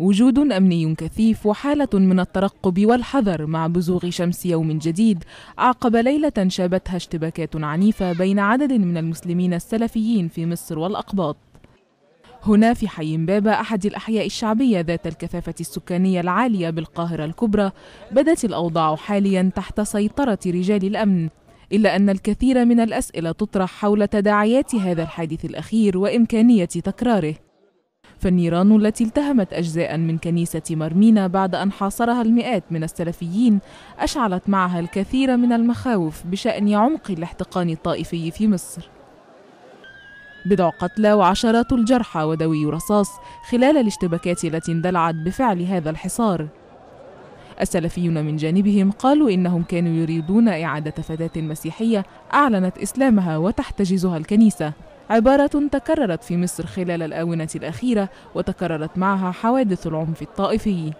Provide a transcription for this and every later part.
وجود أمني كثيف وحالة من الترقب والحذر مع بزوغ شمس يوم جديد عقب ليلة شابتها اشتباكات عنيفة بين عدد من المسلمين السلفيين في مصر والأقباط. هنا في حي بابا أحد الأحياء الشعبية ذات الكثافة السكانية العالية بالقاهرة الكبرى بدت الأوضاع حاليا تحت سيطرة رجال الأمن إلا أن الكثير من الأسئلة تطرح حول تداعيات هذا الحادث الأخير وإمكانية تكراره فالنيران التي التهمت أجزاء من كنيسة مرمينا بعد أن حاصرها المئات من السلفيين أشعلت معها الكثير من المخاوف بشأن عمق الاحتقان الطائفي في مصر. بضع قتلى وعشرات الجرحى ودوي رصاص خلال الاشتباكات التي اندلعت بفعل هذا الحصار. السلفيون من جانبهم قالوا إنهم كانوا يريدون إعادة فتاة مسيحية أعلنت إسلامها وتحتجزها الكنيسة. عبارة تكررت في مصر خلال الآونة الأخيرة وتكررت معها حوادث العنف الطائفي.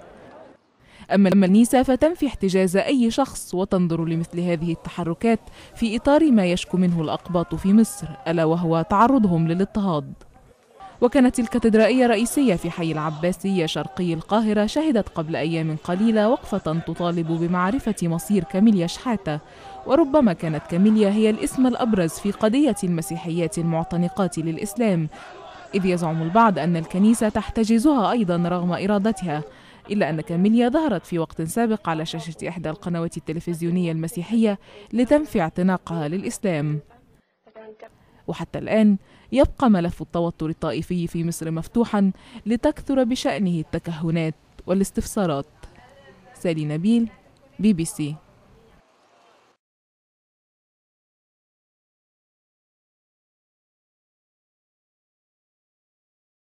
أما الكنيسة فتنفي احتجاز أي شخص وتنظر لمثل هذه التحركات في إطار ما يشكو منه الأقباط في مصر ألا وهو تعرضهم للاضطهاد. وكانت الكاتدرائية رئيسية في حي العباسية شرقي القاهرة شهدت قبل أيام قليلة وقفة تطالب بمعرفة مصير كاميليا شحاتة وربما كانت كاميليا هي الاسم الأبرز في قضية المسيحيات المعتنقات للإسلام. إذ يزعم البعض أن الكنيسة تحتجزها أيضا رغم إرادتها. إلا أن كاميليا ظهرت في وقت سابق على شاشة إحدى القنوات التلفزيونية المسيحية لتنفي اعتناقها للإسلام. وحتى الآن يبقى ملف التوتر الطائفي في مصر مفتوحا لتكثر بشأنه التكهنات والاستفسارات. سالي نبيل بي بي سي.